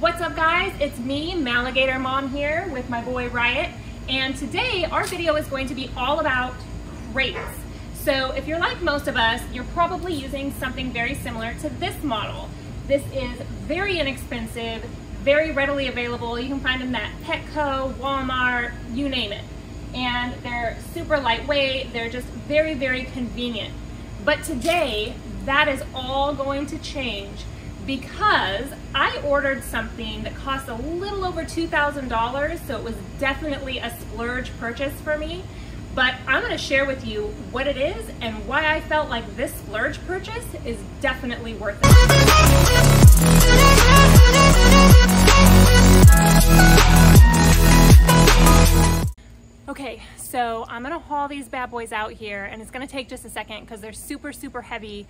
What's up guys? It's me, Maligator Mom here with my boy Riot. And today our video is going to be all about crates. So if you're like most of us, you're probably using something very similar to this model. This is very inexpensive, very readily available. You can find them at Petco, Walmart, you name it. And they're super lightweight. They're just very, very convenient. But today, that is all going to change because I ordered something that cost a little over $2,000, so it was definitely a splurge purchase for me. But I'm gonna share with you what it is and why I felt like this splurge purchase is definitely worth it. Okay, so I'm gonna haul these bad boys out here and it's gonna take just a second because they're super, super heavy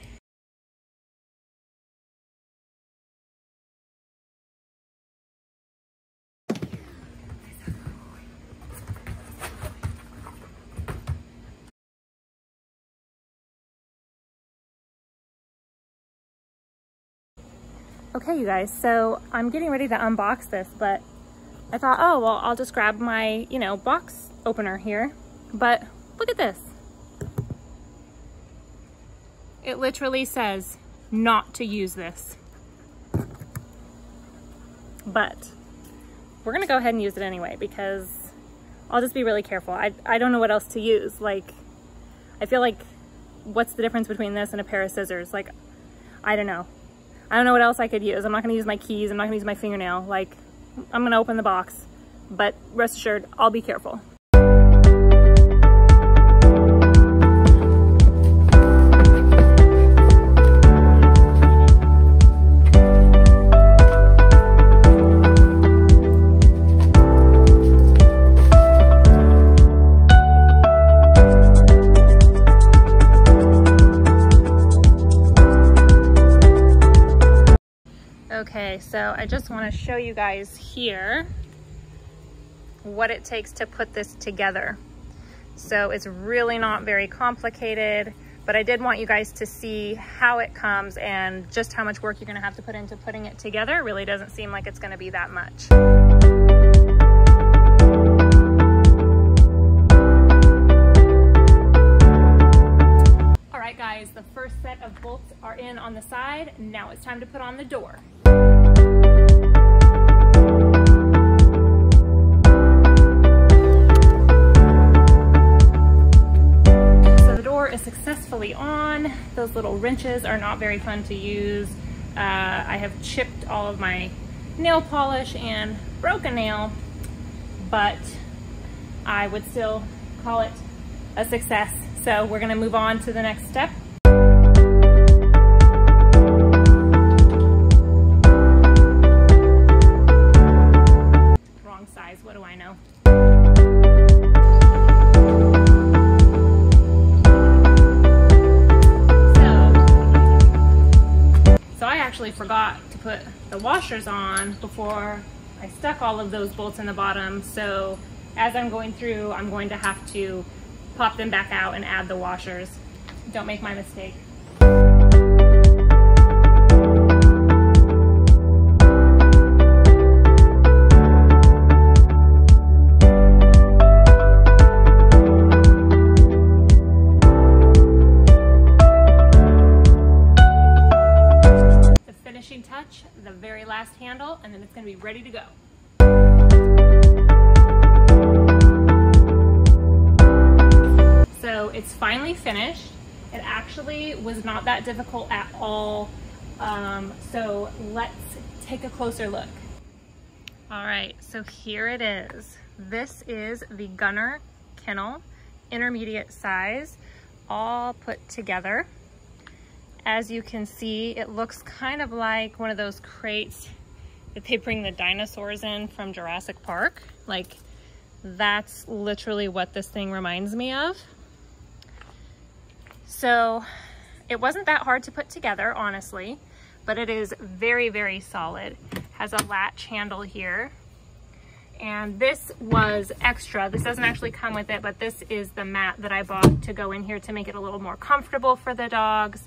Okay, you guys, so I'm getting ready to unbox this, but I thought, oh, well, I'll just grab my, you know, box opener here. But look at this. It literally says not to use this. But we're gonna go ahead and use it anyway because I'll just be really careful. I, I don't know what else to use. Like, I feel like, what's the difference between this and a pair of scissors? Like, I don't know. I don't know what else I could use. I'm not gonna use my keys. I'm not gonna use my fingernail. Like, I'm gonna open the box, but rest assured, I'll be careful. I just want to show you guys here what it takes to put this together. So it's really not very complicated, but I did want you guys to see how it comes and just how much work you're gonna have to put into putting it together. It really doesn't seem like it's gonna be that much. All right, guys, the first set of bolts are in on the side. Now it's time to put on the door. Is successfully on. Those little wrenches are not very fun to use. Uh, I have chipped all of my nail polish and broke a nail, but I would still call it a success. So we're gonna move on to the next step. Actually forgot to put the washers on before I stuck all of those bolts in the bottom. So as I'm going through, I'm going to have to pop them back out and add the washers. Don't make my mistake. It's finally finished. It actually was not that difficult at all. Um, so let's take a closer look. All right, so here it is. This is the Gunner Kennel, intermediate size, all put together. As you can see, it looks kind of like one of those crates that they bring the dinosaurs in from Jurassic Park. Like, that's literally what this thing reminds me of. So, it wasn't that hard to put together, honestly, but it is very, very solid. Has a latch handle here. And this was extra. This doesn't actually come with it, but this is the mat that I bought to go in here to make it a little more comfortable for the dogs.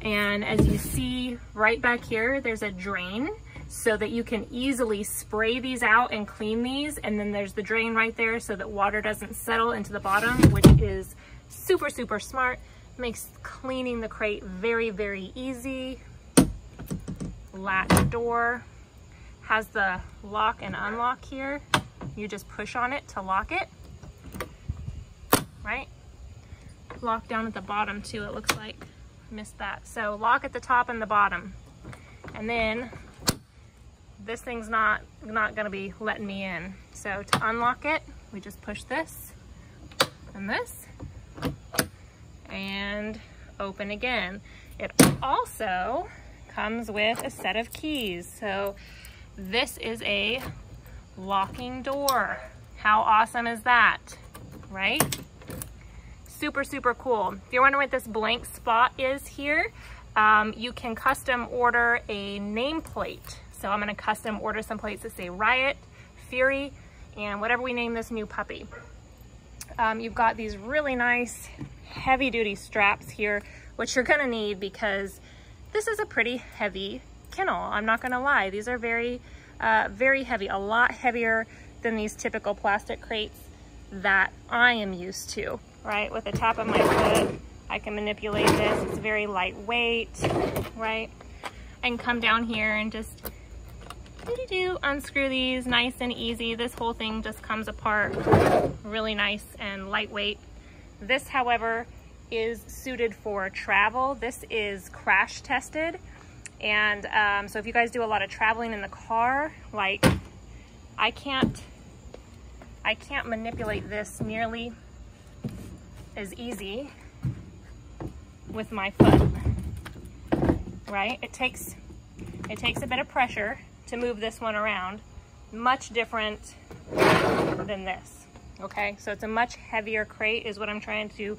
And as you see right back here, there's a drain. so that you can easily spray these out and clean these. And then there's the drain right there so that water doesn't settle into the bottom, which is super, super smart. Makes cleaning the crate very, very easy. Latch door has the lock and unlock here. You just push on it to lock it, right? Lock down at the bottom too, it looks like. Missed that. So lock at the top and the bottom. And then this thing's not, not gonna be letting me in. So to unlock it, we just push this and this and open again. It also comes with a set of keys. So this is a locking door. How awesome is that, right? Super, super cool. If you're wondering what this blank spot is here, um, you can custom order a nameplate. So I'm gonna custom order some plates that say Riot, Fury, and whatever we name this new puppy. Um, you've got these really nice heavy duty straps here, which you're gonna need because this is a pretty heavy kennel. I'm not gonna lie, these are very, uh, very heavy, a lot heavier than these typical plastic crates that I am used to, right? With the tap of my foot, I can manipulate this. It's very lightweight, right? And come down here and just doo -doo -doo, unscrew these nice and easy. This whole thing just comes apart really nice and lightweight. This, however, is suited for travel. This is crash tested. And um, so if you guys do a lot of traveling in the car, like I can't, I can't manipulate this nearly as easy with my foot, right? It takes, it takes a bit of pressure to move this one around. Much different than this, okay? So it's a much heavier crate is what I'm trying to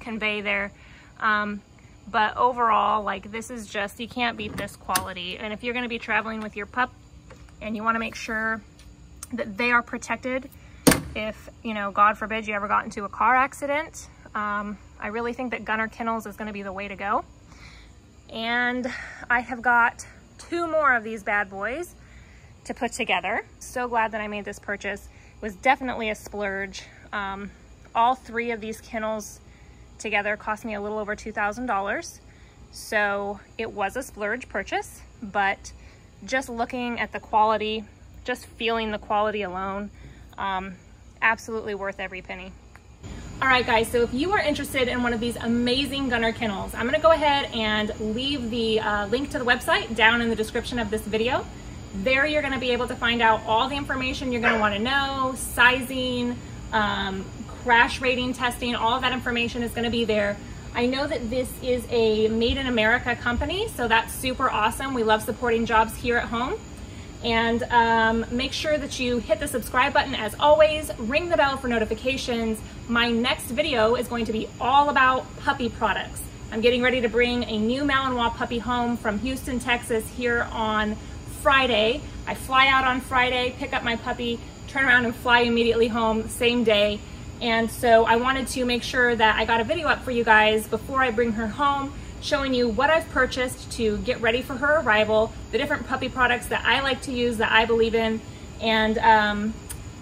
convey there. Um, but overall, like this is just, you can't beat this quality. And if you're gonna be traveling with your pup and you wanna make sure that they are protected if, you know, God forbid you ever got into a car accident, um, I really think that Gunner Kennels is gonna be the way to go. And I have got two more of these bad boys to put together. So glad that I made this purchase. Was definitely a splurge. Um, all three of these kennels together cost me a little over $2,000. So it was a splurge purchase, but just looking at the quality, just feeling the quality alone, um, absolutely worth every penny. All right, guys, so if you are interested in one of these amazing Gunner kennels, I'm gonna go ahead and leave the uh, link to the website down in the description of this video. There you're gonna be able to find out all the information you're gonna wanna know, sizing, um, crash rating testing, all of that information is gonna be there. I know that this is a made in America company, so that's super awesome. We love supporting jobs here at home. And um, make sure that you hit the subscribe button as always, ring the bell for notifications. My next video is going to be all about puppy products. I'm getting ready to bring a new Malinois puppy home from Houston, Texas here on Friday. I fly out on Friday, pick up my puppy, turn around and fly immediately home same day. And so I wanted to make sure that I got a video up for you guys before I bring her home showing you what I've purchased to get ready for her arrival, the different puppy products that I like to use that I believe in, and um,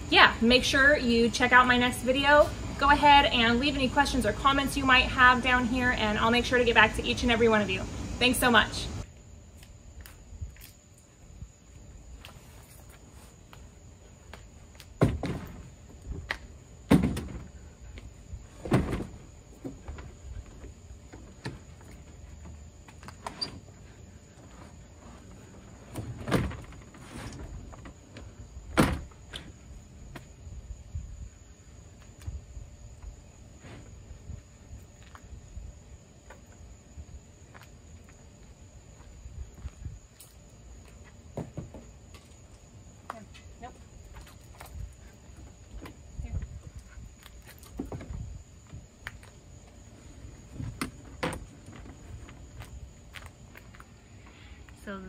yeah, make sure you check out my next video. Go ahead and leave any questions or comments you might have down here, and I'll make sure to get back to each and every one of you. Thanks so much.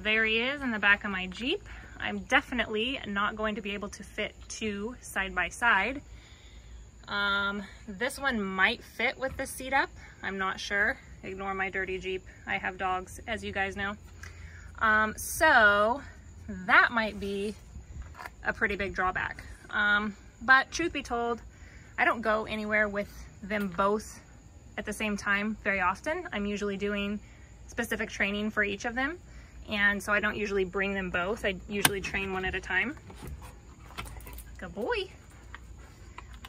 There he is in the back of my Jeep. I'm definitely not going to be able to fit two side by side. Um, this one might fit with the seat up. I'm not sure. Ignore my dirty Jeep. I have dogs, as you guys know. Um, so that might be a pretty big drawback. Um, but truth be told, I don't go anywhere with them both at the same time very often. I'm usually doing specific training for each of them. And so I don't usually bring them both. I usually train one at a time. Good boy.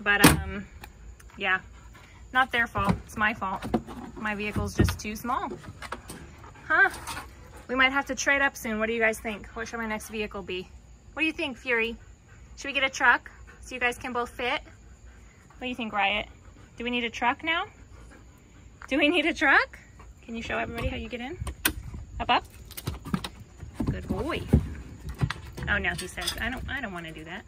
But um, yeah, not their fault. It's my fault. My vehicle's just too small. Huh? We might have to trade up soon. What do you guys think? What should my next vehicle be? What do you think, Fury? Should we get a truck so you guys can both fit? What do you think, Riot? Do we need a truck now? Do we need a truck? Can you show everybody how you get in? Up, up. Good boy. Oh no, he says, I don't, I don't want to do that.